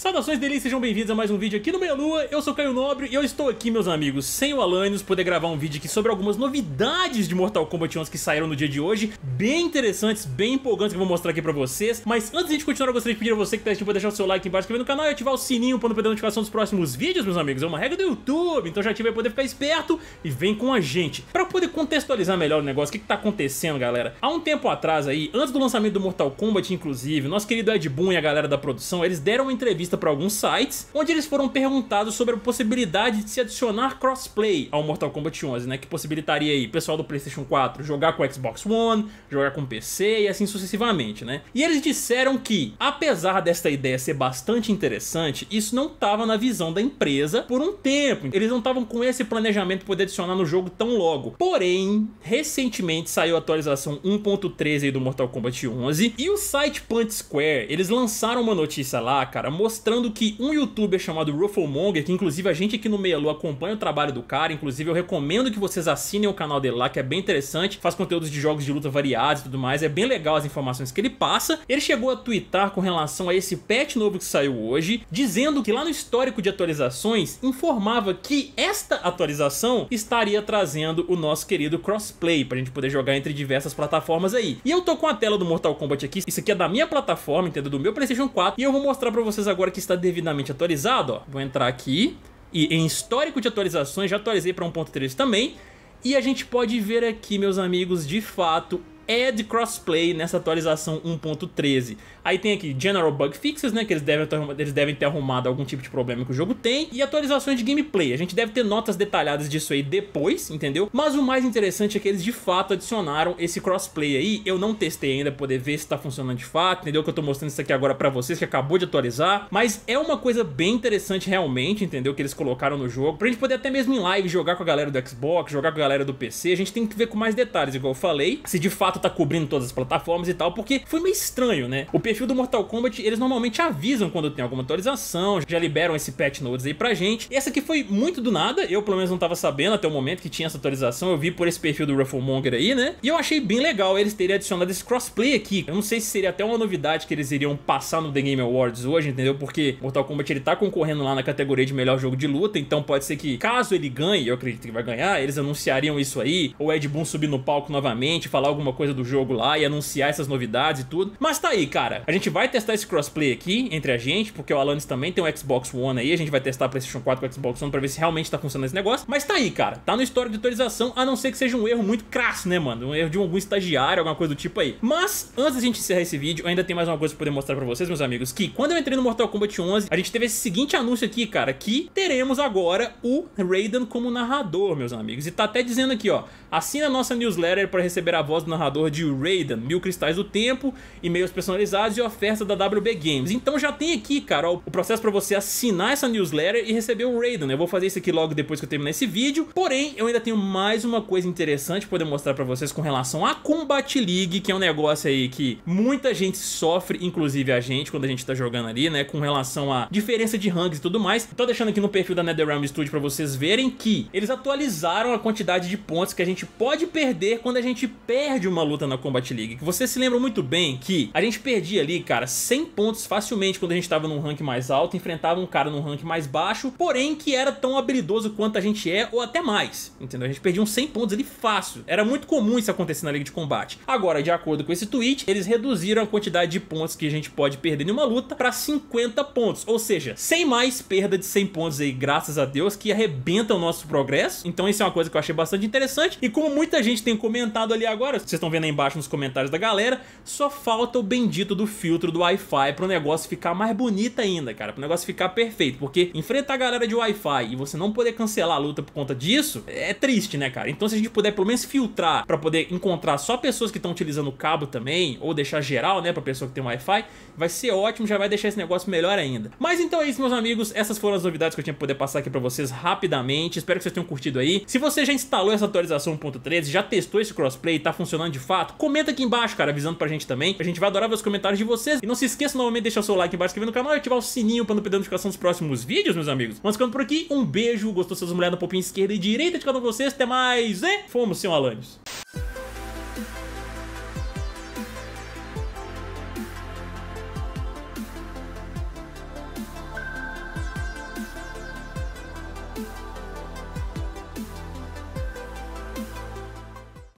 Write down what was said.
Saudações delícias, sejam bem-vindos a mais um vídeo aqui no Meia Lua, eu sou Caio Nobre e eu estou aqui, meus amigos, sem o Alanios, poder gravar um vídeo aqui sobre algumas novidades de Mortal Kombat 11 que saíram no dia de hoje, bem interessantes, bem empolgantes que eu vou mostrar aqui pra vocês, mas antes de a gente continuar, eu gostaria de pedir a você que tá assistindo pra deixar o seu like embaixo, inscrever no canal e ativar o sininho pra não perder a notificação dos próximos vídeos, meus amigos, é uma regra do YouTube, então já ativa aí poder ficar esperto e vem com a gente. Pra poder contextualizar melhor o negócio, o que que tá acontecendo, galera? Há um tempo atrás aí, antes do lançamento do Mortal Kombat, inclusive, nosso querido Ed Boon e a galera da produção, eles deram uma entrevista pra alguns sites, onde eles foram perguntados sobre a possibilidade de se adicionar crossplay ao Mortal Kombat 11, né, que possibilitaria aí pessoal do PlayStation 4 jogar com o Xbox One, jogar com o PC e assim sucessivamente, né? E eles disseram que, apesar desta ideia ser bastante interessante, isso não estava na visão da empresa por um tempo. Eles não estavam com esse planejamento de poder adicionar no jogo tão logo. Porém, recentemente saiu a atualização 1.13 do Mortal Kombat 11 e o site Punch Square, eles lançaram uma notícia lá, cara, mostrando que um youtuber chamado Rufflemonger, que inclusive a gente aqui no Meia Lua acompanha o trabalho do cara, inclusive eu recomendo que vocês assinem o canal dele lá, que é bem interessante, faz conteúdos de jogos de luta variados e tudo mais, é bem legal as informações que ele passa. Ele chegou a twittar com relação a esse patch novo que saiu hoje, dizendo que lá no histórico de atualizações informava que esta atualização estaria trazendo o nosso querido crossplay, pra gente poder jogar entre diversas plataformas aí. E eu tô com a tela do Mortal Kombat aqui, isso aqui é da minha plataforma, entendeu? Do meu Playstation 4, e eu vou mostrar pra vocês agora que está devidamente atualizado, ó. Vou entrar aqui e em histórico de atualizações já atualizei para 1.3 também. E a gente pode ver aqui, meus amigos, de fato, Add Crossplay nessa atualização 1.13. Aí tem aqui General Bug Fixes, né, que eles devem, ter, eles devem ter arrumado algum tipo de problema que o jogo tem, e atualizações de gameplay. A gente deve ter notas detalhadas disso aí depois, entendeu? Mas o mais interessante é que eles de fato adicionaram esse crossplay aí. Eu não testei ainda poder ver se tá funcionando de fato, entendeu? Que eu tô mostrando isso aqui agora pra vocês, que acabou de atualizar. Mas é uma coisa bem interessante realmente, entendeu? Que eles colocaram no jogo. Pra gente poder até mesmo em live jogar com a galera do Xbox, jogar com a galera do PC, a gente tem que ver com mais detalhes, igual eu falei. Se de fato tá cobrindo todas as plataformas e tal, porque foi meio estranho, né? O perfil do Mortal Kombat, eles normalmente avisam quando tem alguma atualização, já liberam esse patch notes aí pra gente. Essa aqui foi muito do nada, eu pelo menos não tava sabendo até o momento que tinha essa atualização, eu vi por esse perfil do Rufflemonger aí, né? E eu achei bem legal eles terem adicionado esse crossplay aqui. Eu não sei se seria até uma novidade que eles iriam passar no The Game Awards hoje, entendeu? Porque Mortal Kombat ele tá concorrendo lá na categoria de melhor jogo de luta, então pode ser que caso ele ganhe, eu acredito que vai ganhar, eles anunciariam isso aí, ou Ed Boon subir no palco novamente, falar alguma coisa do jogo lá e anunciar essas novidades e tudo. Mas tá aí, cara. A gente vai testar esse crossplay aqui entre a gente, porque o Alanis também tem um Xbox One aí, a gente vai testar PlayStation 4 com Xbox One pra ver se realmente tá funcionando esse negócio. Mas tá aí, cara. Tá no histórico de atualização, a não ser que seja um erro muito crasso, né, mano? Um erro de algum estagiário, alguma coisa do tipo aí. Mas, antes da gente encerrar esse vídeo, ainda tem mais uma coisa pra poder mostrar pra vocês, meus amigos, que quando eu entrei no Mortal Kombat 11, a gente teve esse seguinte anúncio aqui, cara, que teremos agora o Raiden como narrador, meus amigos. E tá até dizendo aqui, ó, assina a nossa newsletter para receber a voz do narrador de Raiden, mil cristais do tempo, e-mails personalizados e oferta da WB Games. Então já tem aqui, cara, o processo para você assinar essa newsletter e receber o Raiden. Eu vou fazer isso aqui logo depois que eu terminar esse vídeo. Porém, eu ainda tenho mais uma coisa interessante para poder mostrar para vocês com relação a Combat League, que é um negócio aí que muita gente sofre, inclusive a gente, quando a gente tá jogando ali, né, com relação a diferença de ranks e tudo mais. Tô deixando aqui no perfil da NetherRealm Studio para vocês verem que eles atualizaram a quantidade de pontos que a gente pode perder quando a gente perde uma luta na Combat League. Que você se lembra muito bem que a gente perdia ali, cara, 100 pontos facilmente quando a gente tava num rank mais alto, enfrentava um cara num rank mais baixo, porém que era tão habilidoso quanto a gente é, ou até mais, entendeu? A gente perdia uns 100 pontos ali fácil. Era muito comum isso acontecer na Liga de Combate. Agora, de acordo com esse tweet, eles reduziram a quantidade de pontos que a gente pode perder em uma luta para 50 pontos, ou seja, sem mais perda de 100 pontos aí, graças a Deus, que arrebenta o nosso progresso. Então isso é uma coisa que eu achei bastante interessante, e como muita gente tem comentado ali agora, vocês estão vendo aí embaixo nos comentários da galera, só falta o bendito do filtro do Wi-Fi pro negócio ficar mais bonito ainda, cara, pro negócio ficar perfeito, porque enfrentar a galera de Wi-Fi e você não poder cancelar a luta por conta disso, é triste, né, cara? Então se a gente puder pelo menos filtrar pra poder encontrar só pessoas que estão utilizando o cabo também, ou deixar geral, né, pra pessoa que tem Wi-Fi, vai ser ótimo, já vai deixar esse negócio melhor ainda. Mas então é isso, meus amigos, essas foram as novidades que eu tinha que poder passar aqui pra vocês rapidamente, espero que vocês tenham curtido aí. Se você já instalou essa atualização 1.13, já testou esse crossplay, tá funcionando de fato, comenta aqui embaixo, cara, avisando pra gente também. A gente vai adorar ver os comentários de vocês. E não se esqueça novamente de deixar o seu like embaixo, inscrever no canal e ativar o sininho pra não perder a notificação dos próximos vídeos, meus amigos. Vamos ficando por aqui, um beijo, gostou, seus mulheres na popinha esquerda e direita de cada um de vocês, até mais, e fomos, senhor Alanis.